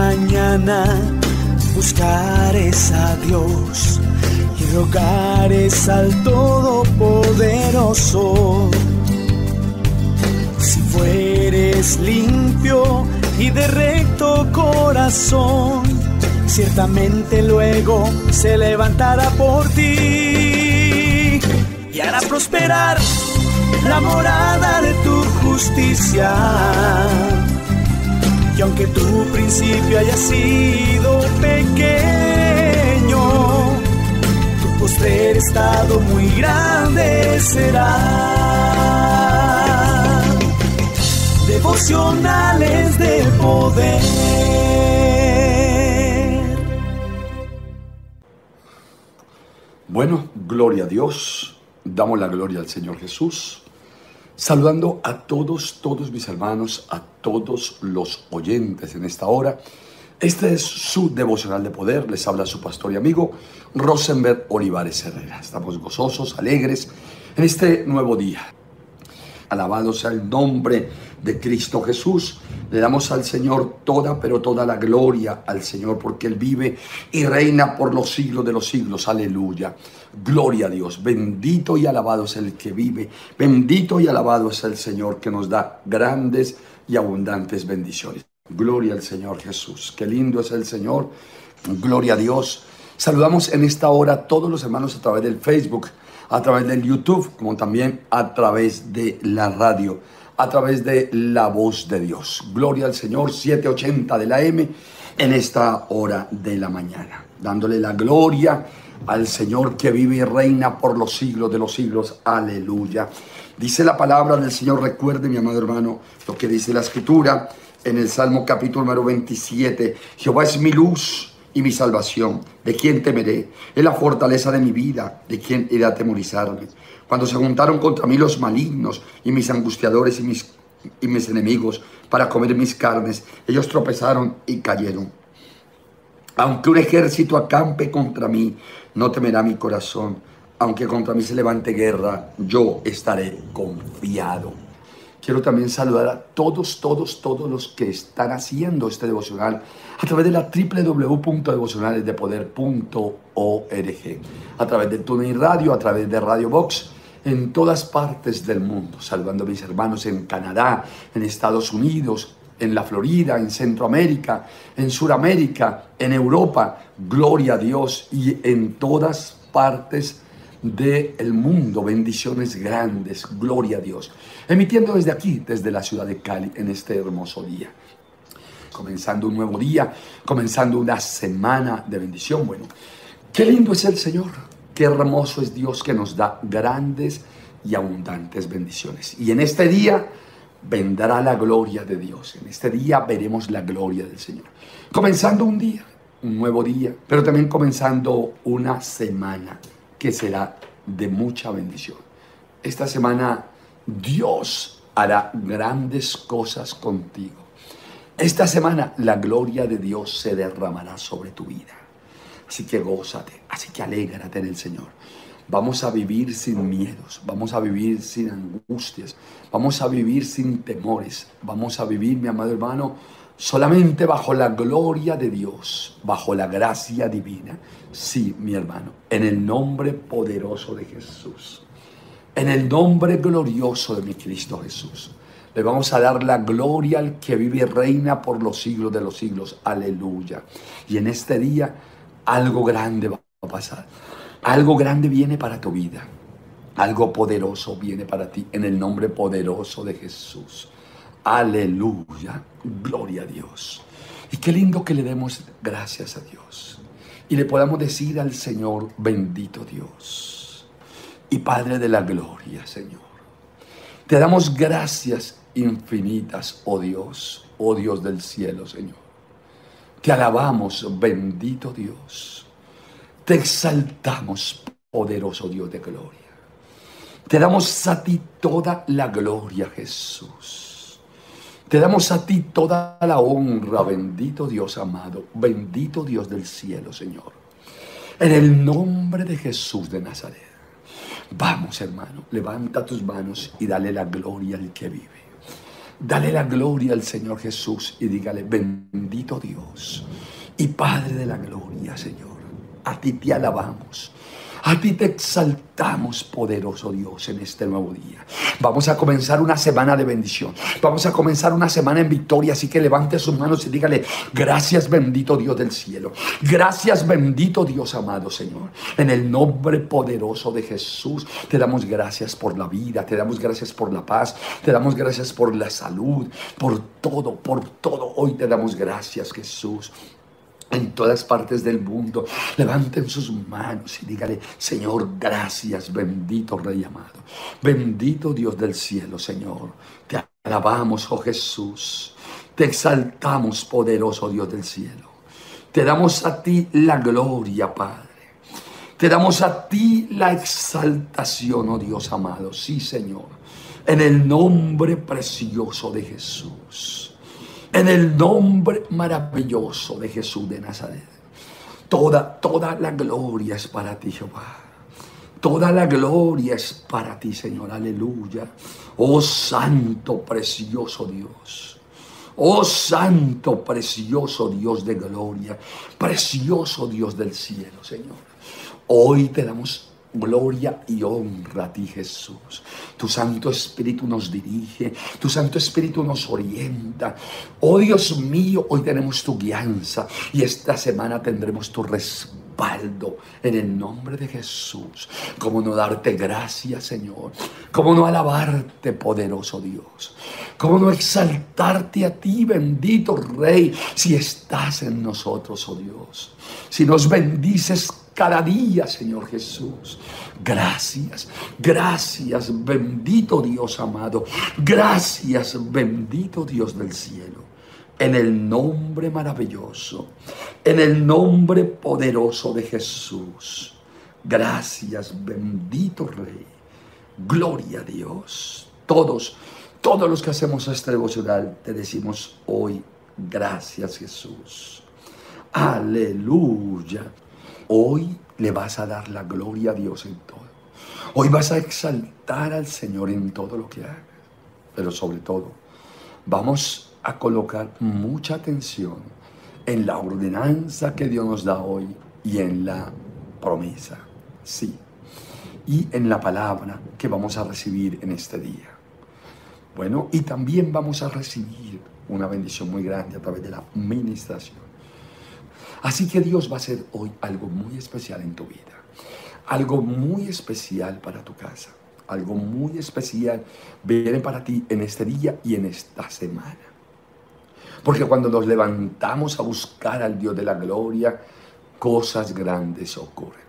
mañana buscares a Dios y rogares al Todopoderoso. Si fueres limpio y de recto corazón, ciertamente luego se levantará por ti y hará prosperar la morada de tu justicia. Y aunque tu principio haya sido pequeño, tu postrer estado muy grande será. Devocionales de poder. Bueno, gloria a Dios. Damos la gloria al Señor Jesús. Saludando a todos, todos mis hermanos, a todos los oyentes en esta hora. Este es su devocional de poder. Les habla su pastor y amigo Rosenberg Olivares Herrera. Estamos gozosos, alegres en este nuevo día. Alabado sea el nombre de Cristo Jesús. Le damos al Señor toda, pero toda la gloria al Señor, porque Él vive y reina por los siglos de los siglos. Aleluya. Gloria a Dios. Bendito y alabado es el que vive. Bendito y alabado es el Señor que nos da grandes y abundantes bendiciones. Gloria al Señor Jesús. Qué lindo es el Señor. Gloria a Dios. Saludamos en esta hora a todos los hermanos a través del Facebook, a través del YouTube, como también a través de la radio, a través de la voz de Dios. Gloria al Señor, 780 de la M, en esta hora de la mañana. Dándole la gloria al Señor que vive y reina por los siglos de los siglos. Aleluya. Dice la palabra del Señor, recuerde mi amado hermano, lo que dice la escritura en el Salmo capítulo número 27. Jehová es mi luz y mi salvación. ¿De quién temeré? Es la fortaleza de mi vida. ¿De quién iré a atemorizarme? Cuando se juntaron contra mí los malignos y mis angustiadores y mis, y mis enemigos para comer mis carnes, ellos tropezaron y cayeron. Aunque un ejército acampe contra mí, no temerá mi corazón. Aunque contra mí se levante guerra, yo estaré confiado. Quiero también saludar a todos, todos, todos los que están haciendo este devocional a través de la www.devocionalesdepoder.org, a través de TuneIn Radio, a través de Radio Box, en todas partes del mundo, saludando a mis hermanos en Canadá, en Estados Unidos, en la Florida, en Centroamérica, en Sudamérica, en Europa, gloria a Dios y en todas partes del mundo, bendiciones grandes, gloria a Dios. Emitiendo desde aquí, desde la ciudad de Cali, en este hermoso día. Comenzando un nuevo día, comenzando una semana de bendición. Bueno, qué lindo es el Señor, qué hermoso es Dios que nos da grandes y abundantes bendiciones. Y en este día vendrá la gloria de Dios. En este día veremos la gloria del Señor. Comenzando un día, un nuevo día, pero también comenzando una semana que será de mucha bendición. Esta semana Dios hará grandes cosas contigo. Esta semana la gloria de Dios se derramará sobre tu vida. Así que gózate, así que alégrate en el Señor. Vamos a vivir sin miedos, vamos a vivir sin angustias, vamos a vivir sin temores, vamos a vivir, mi amado hermano, solamente bajo la gloria de Dios, bajo la gracia divina. Sí, mi hermano, en el nombre poderoso de Jesús, en el nombre glorioso de mi Cristo Jesús. Le vamos a dar la gloria al que vive y reina por los siglos de los siglos. Aleluya. Y en este día algo grande va a pasar. Algo grande viene para tu vida. Algo poderoso viene para ti en el nombre poderoso de Jesús. Aleluya. Gloria a Dios. Y qué lindo que le demos gracias a Dios. Y le podamos decir al Señor, bendito Dios. Y Padre de la gloria, Señor. Te damos gracias infinitas, oh Dios, oh Dios del cielo, Señor. Te alabamos, bendito Dios. Te exaltamos, poderoso Dios de gloria. Te damos a ti toda la gloria, Jesús. Te damos a ti toda la honra, bendito Dios amado, bendito Dios del cielo, Señor. En el nombre de Jesús de Nazaret. Vamos, hermano, levanta tus manos y dale la gloria al que vive. Dale la gloria al Señor Jesús y dígale, bendito Dios y Padre de la gloria, Señor. A ti te alabamos. A ti te exaltamos, poderoso Dios, en este nuevo día. Vamos a comenzar una semana de bendición. Vamos a comenzar una semana en victoria. Así que levante sus manos y dígale, gracias bendito Dios del cielo. Gracias bendito Dios amado Señor. En el nombre poderoso de Jesús, te damos gracias por la vida, te damos gracias por la paz, te damos gracias por la salud, por todo, por todo. Hoy te damos gracias Jesús en todas partes del mundo. Levanten sus manos y dígale, Señor, gracias, bendito Rey amado. Bendito Dios del cielo, Señor. Te alabamos, oh Jesús. Te exaltamos, poderoso Dios del cielo. Te damos a ti la gloria, Padre. Te damos a ti la exaltación, oh Dios amado. Sí, Señor. En el nombre precioso de Jesús en el nombre maravilloso de Jesús de Nazaret. Toda, toda la gloria es para ti, Jehová. Toda la gloria es para ti, Señor. Aleluya. Oh Santo, precioso Dios. Oh Santo, precioso Dios de gloria. Precioso Dios del cielo, Señor. Hoy te damos Gloria y honra a ti, Jesús. Tu Santo Espíritu nos dirige, tu Santo Espíritu nos orienta. Oh Dios mío, hoy tenemos tu guianza y esta semana tendremos tu respaldo en el nombre de Jesús. ¿Cómo no darte gracias, Señor? ¿Cómo no alabarte, poderoso Dios? ¿Cómo no exaltarte a ti, bendito Rey, si estás en nosotros, oh Dios? Si nos bendices cada día, Señor Jesús. Gracias, gracias, bendito Dios amado. Gracias, bendito Dios del cielo. En el nombre maravilloso, en el nombre poderoso de Jesús. Gracias, bendito Rey. Gloria a Dios. Todos, todos los que hacemos este devocional, te decimos hoy, gracias Jesús. Aleluya. Hoy le vas a dar la gloria a Dios en todo. Hoy vas a exaltar al Señor en todo lo que hagas. Pero sobre todo, vamos a colocar mucha atención en la ordenanza que Dios nos da hoy y en la promesa. Sí. Y en la palabra que vamos a recibir en este día. Bueno, y también vamos a recibir una bendición muy grande a través de la ministración. Así que Dios va a hacer hoy algo muy especial en tu vida. Algo muy especial para tu casa. Algo muy especial viene para ti en este día y en esta semana. Porque cuando nos levantamos a buscar al Dios de la gloria, cosas grandes ocurren.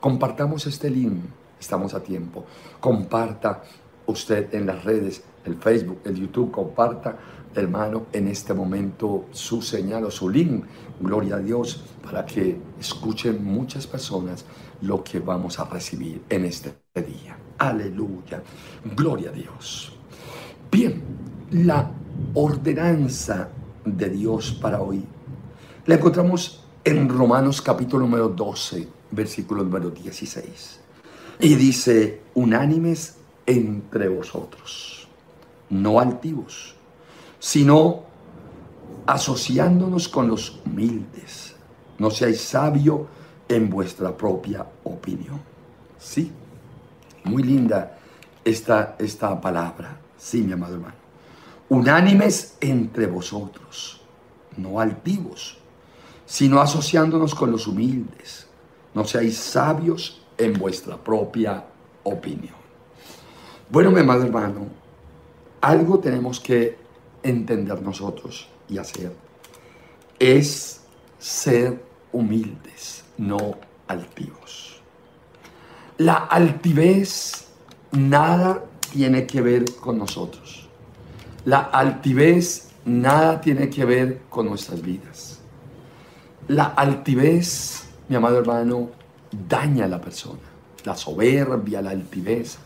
Compartamos este link, estamos a tiempo. Comparta usted en las redes, el Facebook, el YouTube, comparta hermano, en este momento su señal o su link, gloria a Dios, para que escuchen muchas personas lo que vamos a recibir en este día. Aleluya, gloria a Dios. Bien, la ordenanza de Dios para hoy la encontramos en Romanos capítulo número 12, versículo número 16. Y dice, unánimes entre vosotros, no altivos sino asociándonos con los humildes. No seáis sabio en vuestra propia opinión. Sí, muy linda esta, esta palabra. Sí, mi amado hermano. Unánimes entre vosotros, no altivos, sino asociándonos con los humildes. No seáis sabios en vuestra propia opinión. Bueno, mi amado hermano, algo tenemos que entender nosotros y hacer es ser humildes, no altivos. La altivez nada tiene que ver con nosotros. La altivez nada tiene que ver con nuestras vidas. La altivez, mi amado hermano, daña a la persona. La soberbia, la altivez.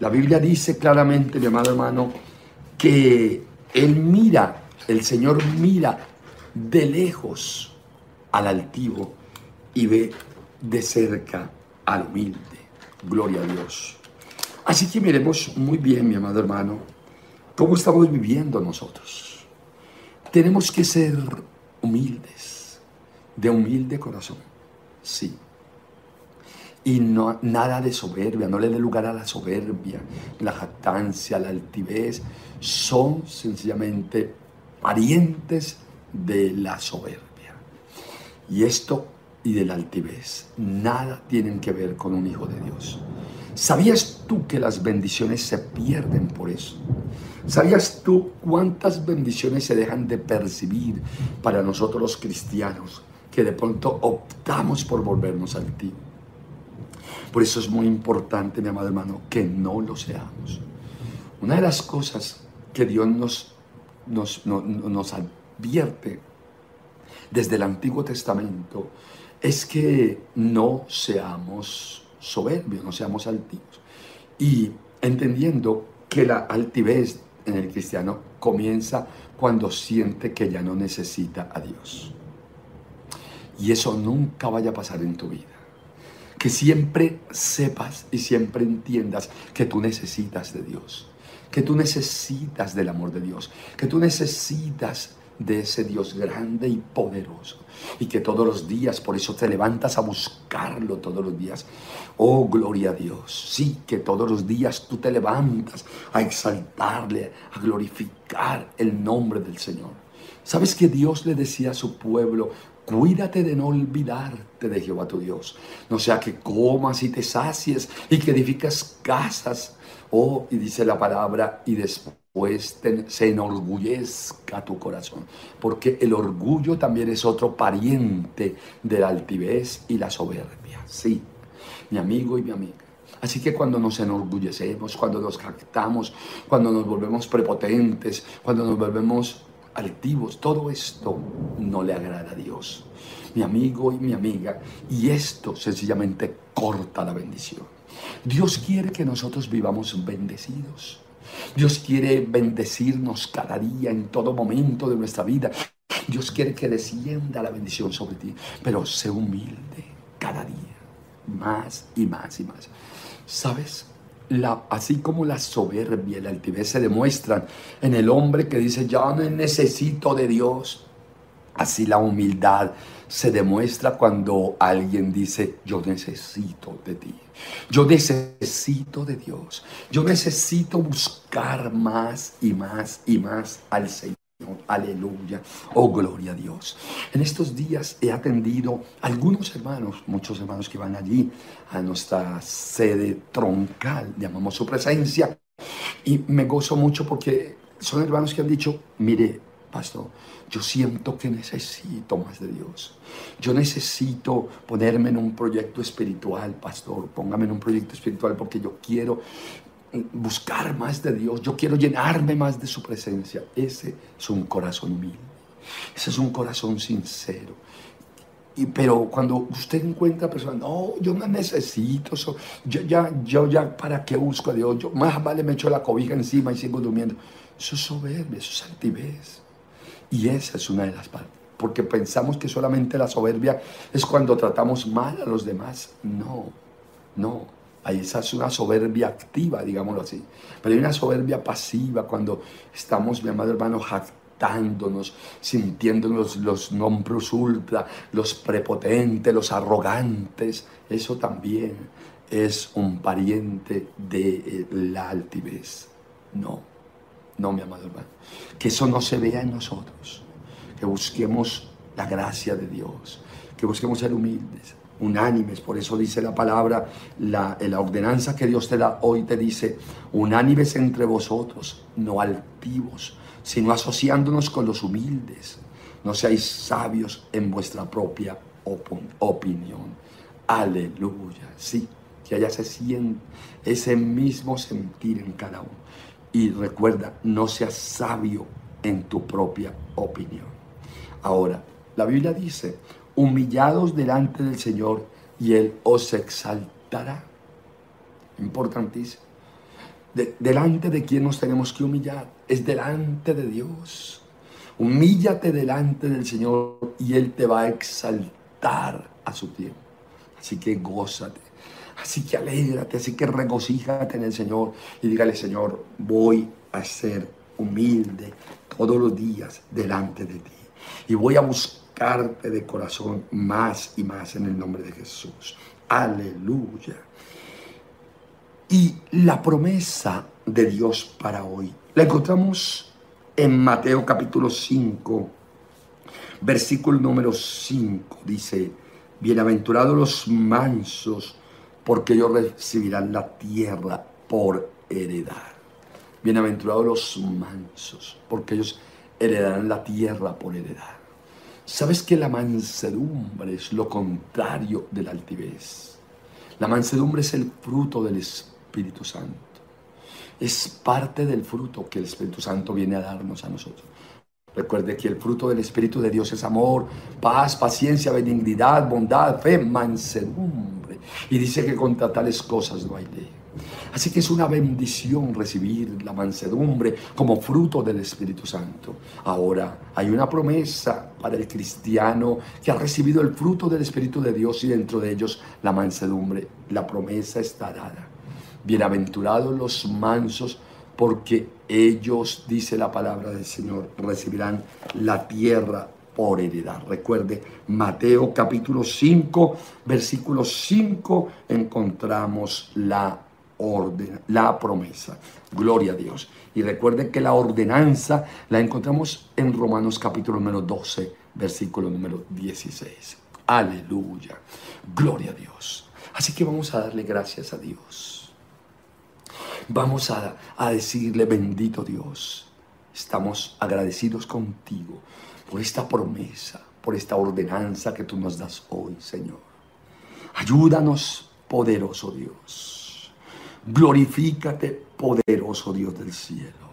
La Biblia dice claramente, mi amado hermano, que él mira, el Señor mira de lejos al altivo y ve de cerca al humilde. Gloria a Dios. Así que miremos muy bien, mi amado hermano, ¿Cómo estamos viviendo nosotros? Tenemos que ser humildes, de humilde corazón, sí. Y nada de soberbia, no le dé lugar a la soberbia, la jactancia, la altivez. Son sencillamente parientes de la soberbia. Y esto y de la altivez, nada tienen que ver con un hijo de Dios. ¿Sabías tú que las bendiciones se pierden por eso? ¿Sabías tú cuántas bendiciones se dejan de percibir para nosotros los cristianos que de pronto optamos por volvernos altivos? Por eso es muy importante, mi amado hermano, que no lo seamos. Una de las cosas que Dios nos, nos, nos advierte desde el Antiguo Testamento es que no seamos soberbios, no seamos altivos. Y entendiendo que la altivez en el cristiano comienza cuando siente que ya no necesita a Dios. Y eso nunca vaya a pasar en tu vida. Que siempre sepas y siempre entiendas que tú necesitas de Dios. Que tú necesitas del amor de Dios. Que tú necesitas de ese Dios grande y poderoso. Y que todos los días, por eso te levantas a buscarlo todos los días. Oh, gloria a Dios. Sí, que todos los días tú te levantas a exaltarle, a glorificar el nombre del Señor. ¿Sabes que Dios le decía a su pueblo, Cuídate de no olvidarte de Jehová tu Dios. No sea que comas y te sacies y que edificas casas. Oh, y dice la palabra, y después se enorgullezca tu corazón, porque el orgullo también es otro pariente de la altivez y la soberbia. Sí, mi amigo y mi amiga. Así que cuando nos enorgullecemos, cuando nos jactamos, cuando nos volvemos prepotentes, cuando nos volvemos altivos, todo esto no le agrada a Dios, mi amigo y mi amiga, y esto sencillamente corta la bendición. Dios quiere que nosotros vivamos bendecidos. Dios quiere bendecirnos cada día, en todo momento de nuestra vida. Dios quiere que descienda la bendición sobre ti, pero sé humilde cada día, más y más y más. ¿Sabes? La, así como la soberbia y la altivez se demuestran en el hombre que dice, ya no necesito de Dios, así la humildad se demuestra cuando alguien dice, yo necesito de ti. Yo necesito de Dios. Yo necesito buscar más y más y más al Señor. Aleluya. Oh, gloria a Dios. En estos días he atendido a algunos hermanos, muchos hermanos que van allí a nuestra sede troncal, llamamos su presencia. Y me gozo mucho porque son hermanos que han dicho, mire, pastor, yo siento que necesito más de Dios. Yo necesito ponerme en un proyecto espiritual, pastor. Póngame en un proyecto espiritual porque yo quiero buscar más de Dios. Yo quiero llenarme más de su presencia. Ese es un corazón humilde. Ese es un corazón sincero. Y, pero cuando usted encuentra personas, no, yo no necesito eso, yo ya, yo ya, ¿para qué busco a Dios? Yo más vale me echo la cobija encima y sigo durmiendo. Eso es soberbia, eso es altivez. Y esa es una de las partes. Porque pensamos que solamente la soberbia es cuando tratamos mal a los demás. No, no. Ahí esa es una soberbia activa, digámoslo así. Pero hay una soberbia pasiva cuando estamos, mi amado hermano, jactándonos, sintiéndonos los nombres ultra, los prepotentes, los arrogantes. Eso también es un pariente de eh, la altivez. No. No, mi amado hermano. Que eso no se vea en nosotros. Que busquemos la gracia de Dios. Que busquemos ser humildes, unánimes. Por eso dice la palabra, la, la ordenanza que Dios te da hoy te dice, unánimes entre vosotros, no altivos, sino asociándonos con los humildes. No seáis sabios en vuestra propia opinión. Aleluya. Sí, que haya ese mismo sentir en cada uno. Y recuerda, no seas sabio en tu propia opinión. Ahora, la Biblia dice, humillados delante del Señor y Él os exaltará. Importantísimo. delante de quién nos tenemos que humillar. Es delante de Dios. Humíllate delante del Señor y Él te va a exaltar a su tiempo. Así que gózate. Así que alégrate, así que regocíjate en el Señor y dígale, Señor, voy a ser humilde todos los días delante de ti. Y voy a de corazón más y más en el nombre de Jesús. Aleluya. Y la promesa de Dios para hoy la encontramos en Mateo capítulo 5, versículo número 5. Dice, bienaventurados los mansos, porque ellos recibirán la tierra por heredad. Bienaventurados los mansos, porque ellos heredarán la tierra por heredad. ¿Sabes que la mansedumbre es lo contrario de la altivez? La mansedumbre es el fruto del Espíritu Santo. Es parte del fruto que el Espíritu Santo viene a darnos a nosotros. Recuerde que el fruto del Espíritu de Dios es amor, paz, paciencia, benignidad, bondad, fe, mansedumbre. Y dice que contra tales cosas no hay ley. Así que es una bendición recibir la mansedumbre como fruto del Espíritu Santo. Ahora, hay una promesa para el cristiano que ha recibido el fruto del Espíritu de Dios y dentro de ellos la mansedumbre. La promesa está dada. Bienaventurados los mansos, porque ellos, dice la palabra del Señor, recibirán la tierra por heredad. Recuerde, Mateo capítulo 5, versículo 5, encontramos la orden, la promesa. Gloria a Dios. Y recuerde que la ordenanza la encontramos en Romanos capítulo número 12, versículo número 16. Aleluya. Gloria a Dios. Así que vamos a darle gracias a Dios. Vamos a, a decirle, bendito Dios, estamos agradecidos contigo por esta promesa, por esta ordenanza que tú nos das hoy, Señor. Ayúdanos, poderoso Dios Glorifícate, poderoso Dios del cielo,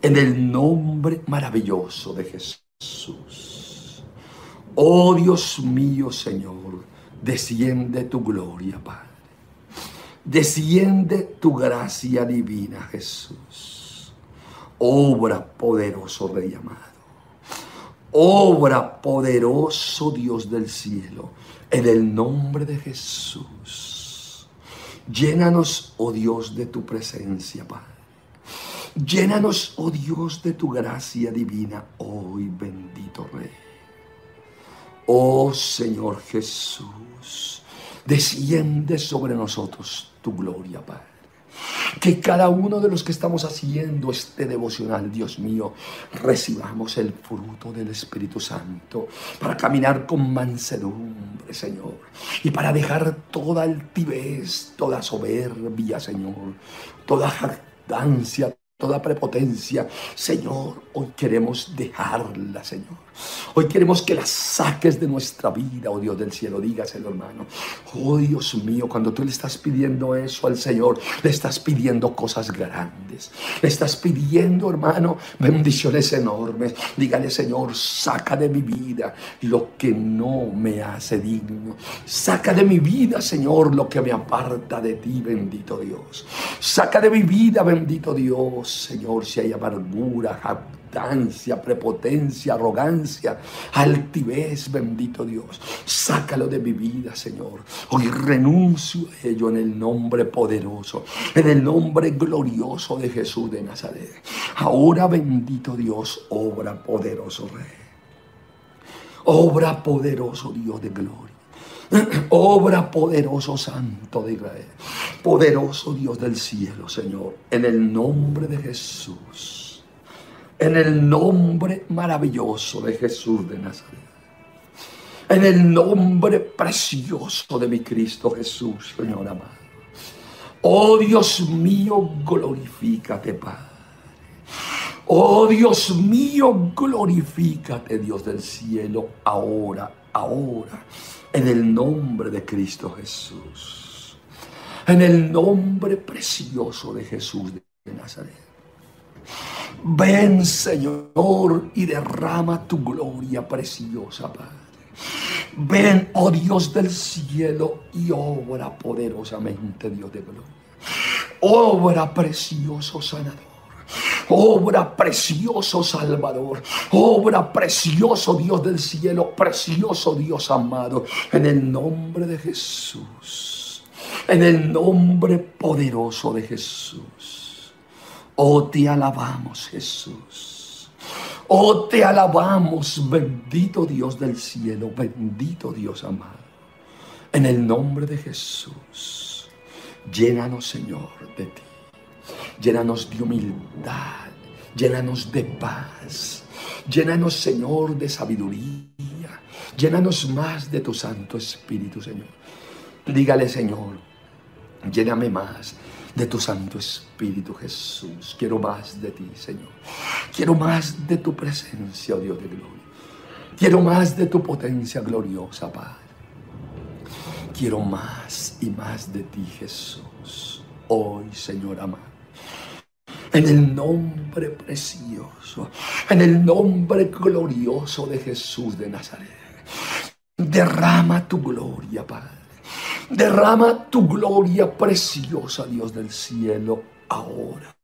en el nombre maravilloso de Jesús. Oh Dios mío, Señor, desciende tu gloria, Padre. Desciende tu gracia divina, Jesús. Obra poderoso Rey amado. Obra poderoso Dios del cielo, en el nombre de Jesús. Llénanos, oh Dios, de tu presencia, Padre. Llénanos, oh Dios, de tu gracia divina, hoy bendito Rey. Oh Señor Jesús, desciende sobre nosotros tu gloria, Padre. Que cada uno de los que estamos haciendo este devocional, Dios mío, recibamos el fruto del Espíritu Santo para caminar con mansedumbre, Señor, y para dejar toda altivez, toda soberbia, Señor, toda jactancia, toda prepotencia. Señor, hoy queremos dejarla, Señor. Hoy queremos que la saques de nuestra vida, oh Dios del cielo, dígaselo hermano. Oh Dios mío, cuando tú le estás pidiendo eso al Señor, le estás pidiendo cosas grandes. Le estás pidiendo, hermano, bendiciones enormes. Dígale, Señor, saca de mi vida lo que no me hace digno. Saca de mi vida, Señor, lo que me aparta de ti, bendito Dios. Saca de mi vida, bendito Dios, Señor, si hay amargura, prepotencia, arrogancia, altivez, bendito Dios. Sácalo de mi vida, Señor. Hoy renuncio a ello en el nombre poderoso, en el nombre glorioso de Jesús de Nazaret. Ahora, bendito Dios, obra poderoso Rey. Obra poderoso Dios de gloria. Obra poderoso Santo de Israel. Poderoso Dios del cielo, Señor. En el nombre de Jesús en el nombre maravilloso de Jesús de Nazaret. En el nombre precioso de mi Cristo Jesús, Señor amado. Oh Dios mío, glorifícate, Padre. Oh Dios mío, glorifícate, Dios del cielo, ahora, ahora, en el nombre de Cristo Jesús. En el nombre precioso de Jesús de Nazaret. Ven, Señor, y derrama tu gloria preciosa, Padre. Ven, oh Dios del cielo, y obra poderosamente, Dios de gloria. Obra precioso sanador. Obra precioso Salvador. Obra precioso Dios del cielo. Precioso Dios amado. En el nombre de Jesús. En el nombre poderoso de Jesús. Oh, te alabamos, Jesús. Oh, te alabamos, bendito Dios del cielo, bendito Dios amado. En el nombre de Jesús, llénanos, Señor, de ti. Llénanos de humildad, llénanos de paz, llénanos, Señor, de sabiduría, llénanos más de tu Santo Espíritu, Señor. Dígale, Señor, lléname más de tu Santo Espíritu, Jesús. Quiero más de ti, Señor. Quiero más de tu presencia, oh Dios de gloria. Quiero más de tu potencia gloriosa, Padre. Quiero más y más de ti, Jesús. Hoy, Señor amado. En el nombre precioso, en el nombre glorioso de Jesús de Nazaret. Derrama tu gloria, Padre. Derrama tu gloria preciosa, Dios del cielo, ahora.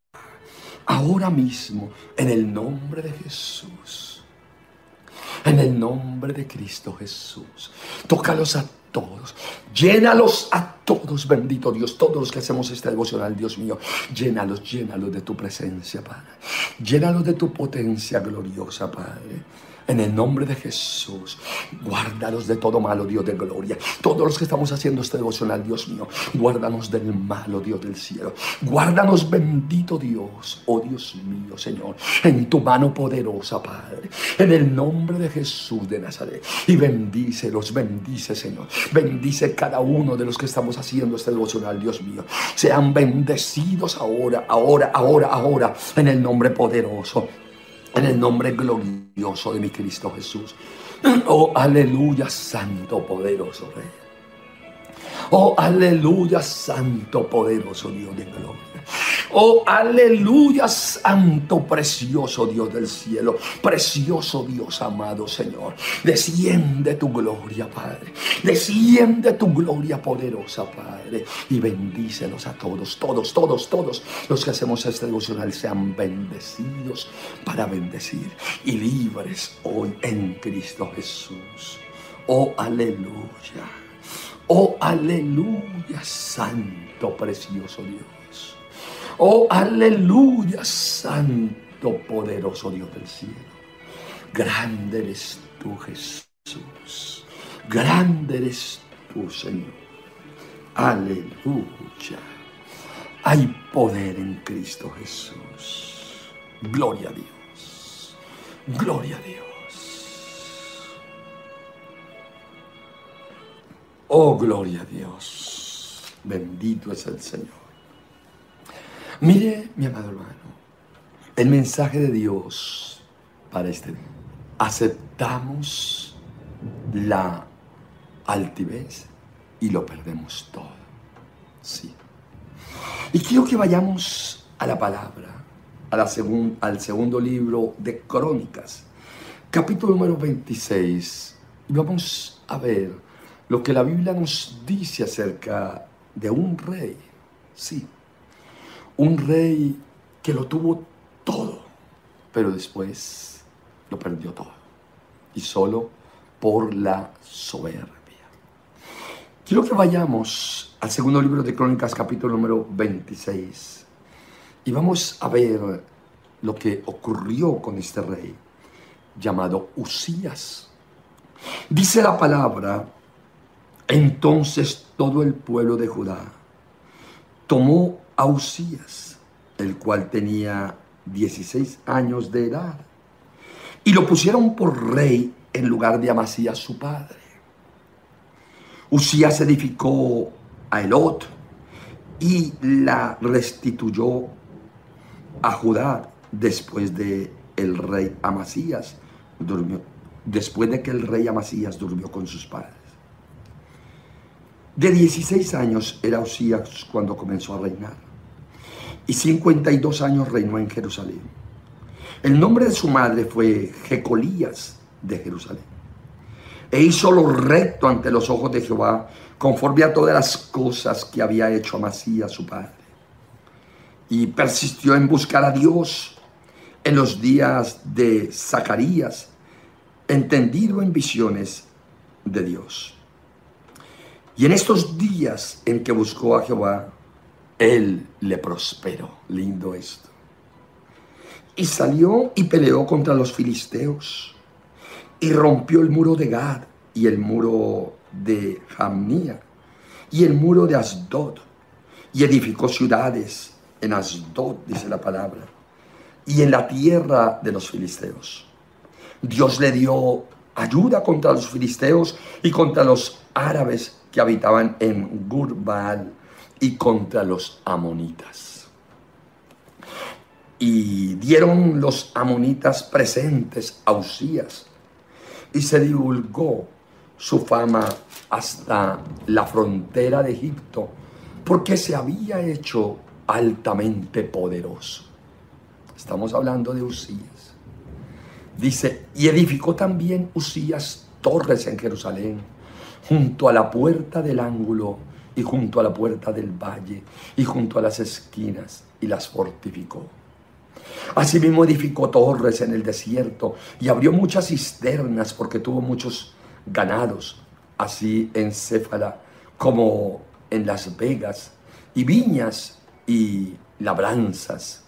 Ahora mismo, en el nombre de Jesús. En el nombre de Cristo Jesús. Tócalos a todos. Llénalos a todos, bendito Dios. Todos los que hacemos este devocional, Dios mío. Llénalos, llénalos de tu presencia, Padre. Llénalos de tu potencia gloriosa, Padre. En el nombre de Jesús, guárdanos de todo malo, Dios de gloria. Todos los que estamos haciendo este devocional, Dios mío, guárdanos del malo, Dios del cielo. Guárdanos, bendito Dios, oh Dios mío, Señor, en tu mano poderosa, Padre. En el nombre de Jesús de Nazaret. Y bendícelos, bendice, Señor. Bendice cada uno de los que estamos haciendo este devocional, Dios mío. Sean bendecidos ahora, ahora, ahora, ahora, en el nombre poderoso en el nombre glorioso de mi Cristo Jesús. Oh, aleluya, santo, poderoso Rey. Oh, aleluya, santo, poderoso Dios de gloria. Oh, aleluya, santo, precioso Dios del cielo, precioso Dios amado Señor. Desciende tu gloria, Padre. Desciende tu gloria poderosa, Padre. Y bendícelos a todos, todos, todos, todos los que hacemos este devocional sean bendecidos para bendecir y libres hoy en Cristo Jesús. Oh, aleluya. Oh, aleluya, santo, precioso Dios. Oh, aleluya, santo, poderoso Dios del cielo. Grande eres tú, Jesús. Grande eres tú, Señor. Aleluya. Hay poder en Cristo Jesús. Gloria a Dios. Gloria a Dios. Oh, gloria a Dios. Bendito es el Señor. Mire, mi amado hermano, el mensaje de Dios para este día. Aceptamos la altivez y lo perdemos todo. Sí. Y quiero que vayamos a la palabra, al segundo libro de Crónicas, capítulo número 26. Y vamos a ver lo que la Biblia nos dice acerca de un rey. Sí, un rey que lo tuvo todo, pero después lo perdió todo. Y solo por la soberbia. Quiero que vayamos al segundo libro de Crónicas, capítulo número 26. Y vamos a ver lo que ocurrió con este rey llamado Usías. Dice la palabra, entonces todo el pueblo de Judá tomó a Usías, el cual tenía 16 años de edad, y lo pusieron por rey en lugar de Amasías su padre. Usías edificó a Elot y la restituyó a Judá después de el rey Amasías durmió, después de que el rey Amasías durmió con sus padres. De 16 años era Usías cuando comenzó a reinar. Y 52 años reinó en Jerusalén. El nombre de su madre fue Jecolías de Jerusalén. E hizo lo recto ante los ojos de Jehová, conforme a todas las cosas que había hecho Amasías su padre. Y persistió en buscar a Dios en los días de Zacarías, entendido en visiones de Dios. Y en estos días en que buscó a Jehová, Él le prosperó. Lindo esto. Y salió y peleó contra los filisteos. Y rompió el muro de Gad y el muro de Jamnia y el muro de Asdod. Y edificó ciudades en Asdod, dice la palabra, y en la tierra de los filisteos. Dios le dio ayuda contra los filisteos y contra los árabes que habitaban en Gurbal y contra los amonitas. Y dieron los amonitas presentes a Usías y se divulgó su fama hasta la frontera de Egipto porque se había hecho altamente poderoso. Estamos hablando de Usías. Dice, y edificó también Usías torres en Jerusalén, junto a la puerta del ángulo y junto a la puerta del valle y junto a las esquinas y las fortificó. Asimismo edificó torres en el desierto y abrió muchas cisternas porque tuvo muchos ganados, así en Céfala como en Las Vegas, y viñas y labranzas,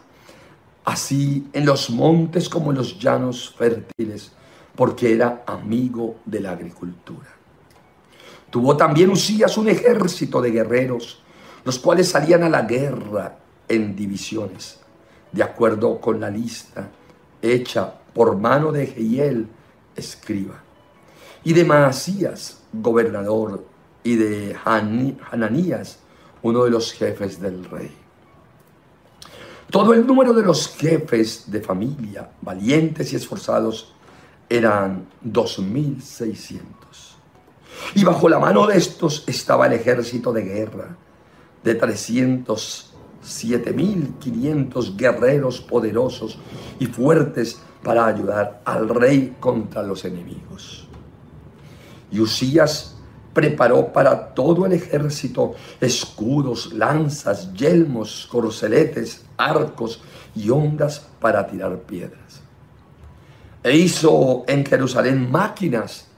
así en los montes como en los llanos fértiles, porque era amigo de la agricultura. Tuvo también Usías un ejército de guerreros, los cuales salían a la guerra en divisiones, de acuerdo con la lista hecha por mano de Jehiel, escriba, y de Maasías, gobernador, y de Hananías, uno de los jefes del rey. Todo el número de los jefes de familia, valientes y esforzados, eran 2.600. Y bajo la mano de estos estaba el ejército de guerra de 307.500 guerreros poderosos y fuertes para ayudar al rey contra los enemigos. Y Usías preparó para todo el ejército escudos, lanzas, yelmos, corceletes, arcos y ondas para tirar piedras. E hizo en Jerusalén máquinas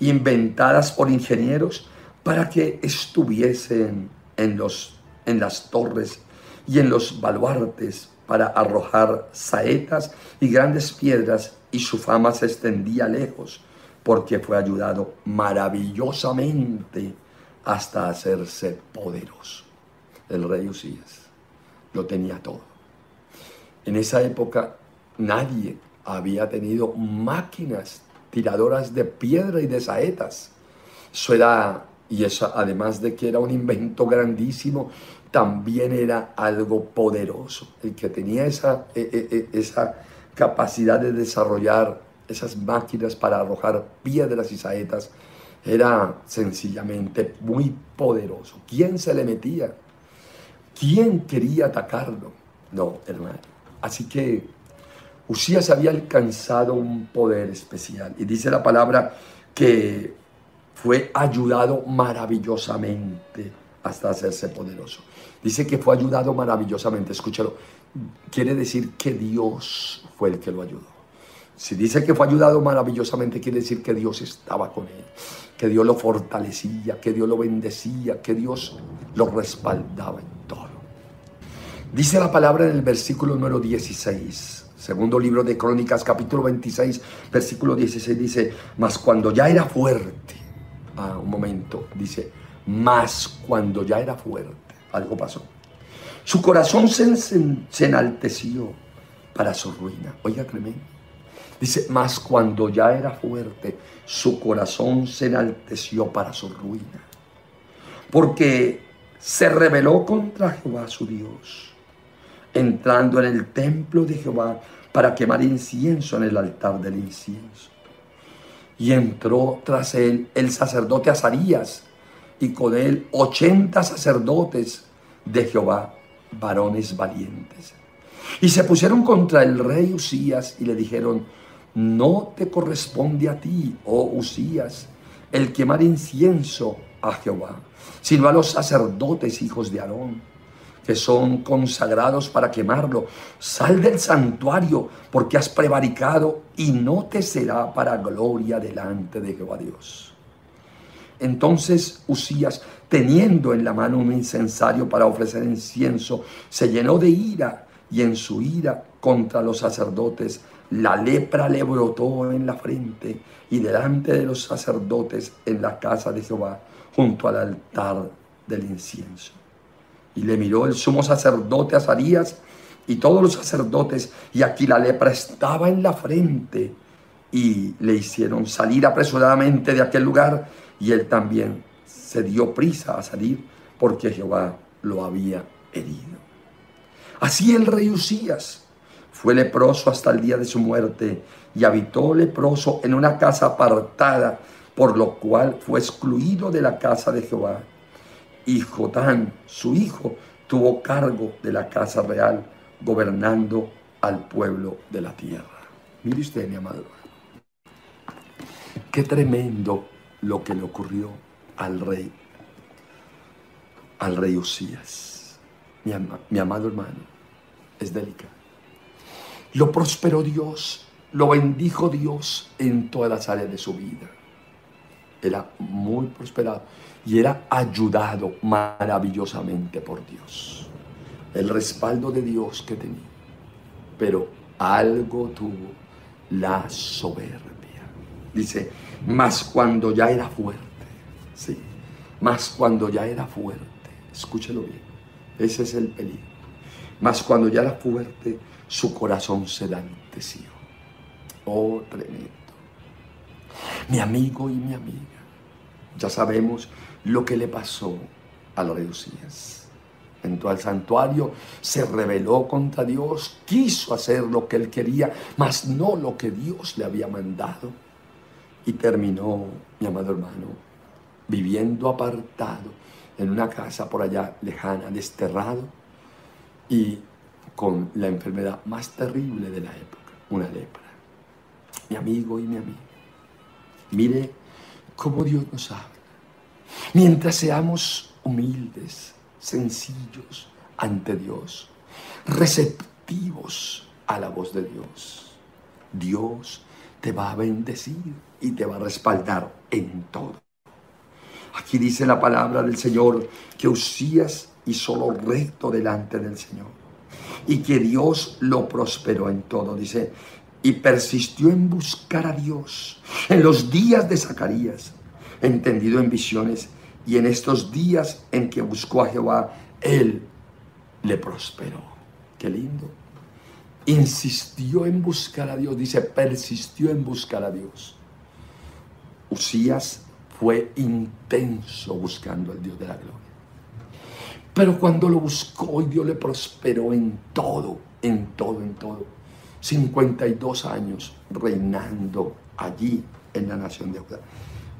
inventadas por ingenieros para que estuviesen en, los, en las torres y en los baluartes para arrojar saetas y grandes piedras y su fama se extendía lejos porque fue ayudado maravillosamente hasta hacerse poderoso. El rey Usías lo tenía todo. En esa época nadie había tenido máquinas tiradoras de piedra y de saetas. Eso era, y eso además de que era un invento grandísimo, también era algo poderoso. El que tenía esa, e, e, e, esa capacidad de desarrollar esas máquinas para arrojar piedras y saetas era sencillamente muy poderoso. ¿Quién se le metía? ¿Quién quería atacarlo? No, hermano. Así que Usías había alcanzado un poder especial. Y dice la palabra que fue ayudado maravillosamente hasta hacerse poderoso. Dice que fue ayudado maravillosamente. Escúchalo. Quiere decir que Dios fue el que lo ayudó. Si dice que fue ayudado maravillosamente, quiere decir que Dios estaba con él, que Dios lo fortalecía, que Dios lo bendecía, que Dios lo respaldaba en todo. Dice la palabra en el versículo número 16 Segundo libro de Crónicas, capítulo 26, versículo 16 dice, mas cuando ya era fuerte, ah, un momento, dice, mas cuando ya era fuerte, algo pasó. Su corazón se, se enalteció para su ruina. Oiga, tremendo. Dice, mas cuando ya era fuerte, su corazón se enalteció para su ruina. Porque se rebeló contra Jehová su Dios entrando en el templo de Jehová para quemar incienso en el altar del incienso. Y entró tras él el sacerdote Azarías y con él ochenta sacerdotes de Jehová, varones valientes. Y se pusieron contra el rey Usías y le dijeron, no te corresponde a ti, oh Usías, el quemar incienso a Jehová, sino a los sacerdotes hijos de Aarón que son consagrados para quemarlo. Sal del santuario porque has prevaricado y no te será para gloria delante de Jehová Dios. Entonces Usías, teniendo en la mano un incensario para ofrecer incienso, se llenó de ira y en su ira contra los sacerdotes, la lepra le brotó en la frente y delante de los sacerdotes en la casa de Jehová, junto al altar del incienso. Y le miró el sumo sacerdote Azarías y todos los sacerdotes, y aquí la lepra estaba en la frente, y le hicieron salir apresuradamente de aquel lugar, y él también se dio prisa a salir, porque Jehová lo había herido. Así el rey Usías fue leproso hasta el día de su muerte, y habitó leproso en una casa apartada, por lo cual fue excluido de la casa de Jehová. Y Jotán, su hijo, tuvo cargo de la casa real gobernando al pueblo de la tierra. Mire usted, mi amado Qué tremendo lo que le ocurrió al rey, al rey Usías. Mi, mi amado hermano, es delicado. Lo prosperó Dios, lo bendijo Dios en todas las áreas de su vida. Era muy prosperado y era ayudado maravillosamente por Dios el respaldo de Dios que tenía. Pero algo tuvo la soberbia. Dice, más cuando ya era fuerte, sí, más cuando ya era fuerte, escúchelo bien, ese es el peligro. Más cuando ya era fuerte, su corazón se enalteció. Oh, tremendo. Mi amigo y mi amiga, ya sabemos lo que le pasó a los reducías entró al santuario, se rebeló contra Dios, quiso hacer lo que él quería, mas no lo que Dios le había mandado. Y terminó, mi amado hermano, viviendo apartado en una casa por allá lejana, desterrado y con la enfermedad más terrible de la época, una lepra. Mi amigo y mi amiga, mire cómo Dios nos habla. Mientras seamos humildes, sencillos ante Dios, receptivos a la voz de Dios. Dios te va a bendecir y te va a respaldar en todo. Aquí dice la palabra del Señor que Usías hizo lo recto delante del Señor y que Dios lo prosperó en todo. Dice, y persistió en buscar a Dios en los días de Zacarías, entendido en visiones y en estos días en que buscó a Jehová, Él le prosperó. Qué lindo. Insistió en buscar a Dios, dice, persistió en buscar a Dios. Usías fue intenso buscando al Dios de la gloria. Pero cuando lo buscó y Dios le prosperó en todo, en todo, en todo. 52 años reinando allí en la nación de Judá.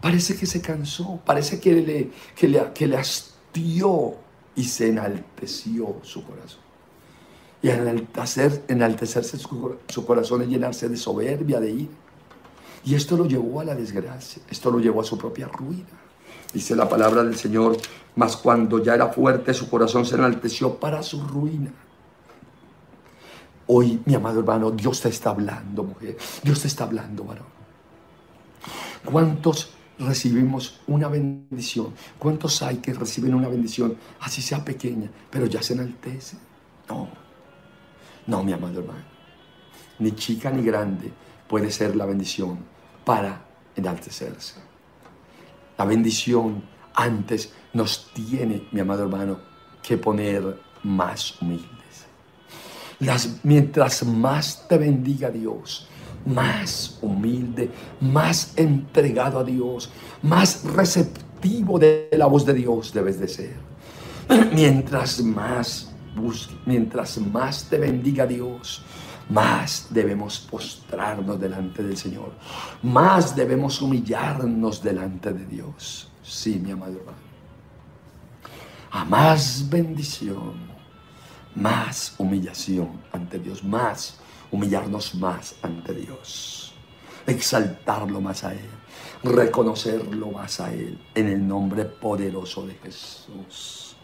Parece que se cansó, parece que le, que le, que le hastió y se enalteció su corazón. Y enaltecer, enaltecerse su, su corazón es llenarse de soberbia, de ira. Y esto lo llevó a la desgracia, esto lo llevó a su propia ruina. Dice la palabra del Señor, mas cuando ya era fuerte su corazón se enalteció para su ruina. Hoy, mi amado hermano, Dios te está hablando, mujer. Dios te está hablando, varón. ¿Cuántos recibimos una bendición. ¿Cuántos hay que reciben una bendición, así sea pequeña, pero ya se enaltece? No, no, mi amado hermano. Ni chica ni grande puede ser la bendición para enaltecerse. La bendición antes nos tiene, mi amado hermano, que poner más humildes. Las, mientras más te bendiga Dios, más humilde, más entregado a Dios, más receptivo de la voz de Dios debes de ser. Mientras más mientras más te bendiga Dios, más debemos postrarnos delante del Señor, más debemos humillarnos delante de Dios. Sí, mi amado hermano. A más bendición, más humillación ante Dios, más humillarnos más ante Dios, exaltarlo más a Él, reconocerlo más a Él, en el nombre poderoso de Jesús,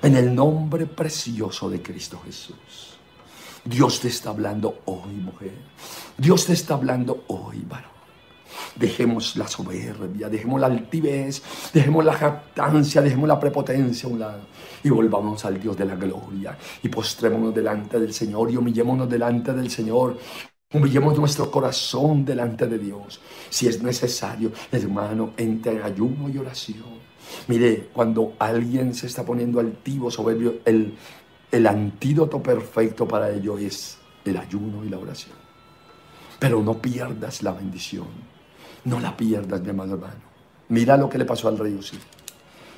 en el nombre precioso de Cristo Jesús. Dios te está hablando hoy, mujer. Dios te está hablando hoy, varón. Dejemos la soberbia, dejemos la altivez, dejemos la jactancia, dejemos la prepotencia a un lado y volvamos al Dios de la gloria y postrémonos delante del Señor y humillémonos delante del Señor. Humillemos nuestro corazón delante de Dios. Si es necesario, hermano, entre en ayuno y oración. Mire, cuando alguien se está poniendo altivo, soberbio, el, el antídoto perfecto para ello es el ayuno y la oración. Pero no pierdas la bendición. No la pierdas, mi amado hermano. Mira lo que le pasó al rey Usí.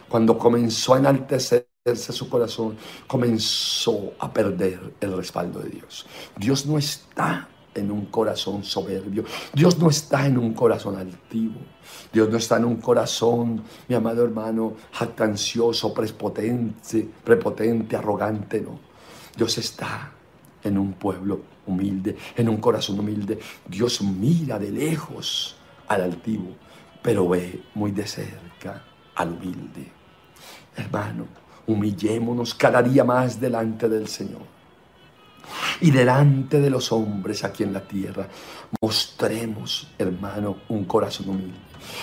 Cuando comenzó a enaltecerse su corazón, comenzó a perder el respaldo de Dios. Dios no está en un corazón soberbio. Dios no está en un corazón altivo. Dios no está en un corazón, mi amado hermano, jactancioso, prepotente, prepotente, arrogante, no. Dios está en un pueblo humilde, en un corazón humilde. Dios mira de lejos al altivo, pero ve muy de cerca al humilde. Hermano, humillémonos cada día más delante del Señor y delante de los hombres aquí en la tierra. Mostremos, hermano, un corazón humilde.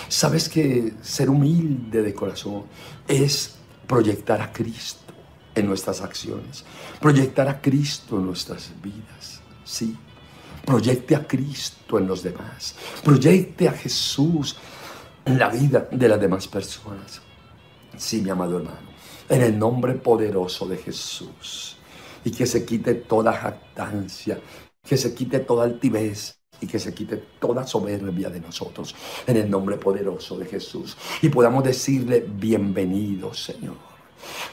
Sabes que ser humilde de corazón es proyectar a Cristo en nuestras acciones, proyectar a Cristo en nuestras vidas. Sí, proyecte a Cristo en los demás, proyecte a Jesús en la vida de las demás personas. Sí, mi amado hermano, en el nombre poderoso de Jesús y que se quite toda jactancia, que se quite toda altivez y que se quite toda soberbia de nosotros en el nombre poderoso de Jesús y podamos decirle bienvenido Señor.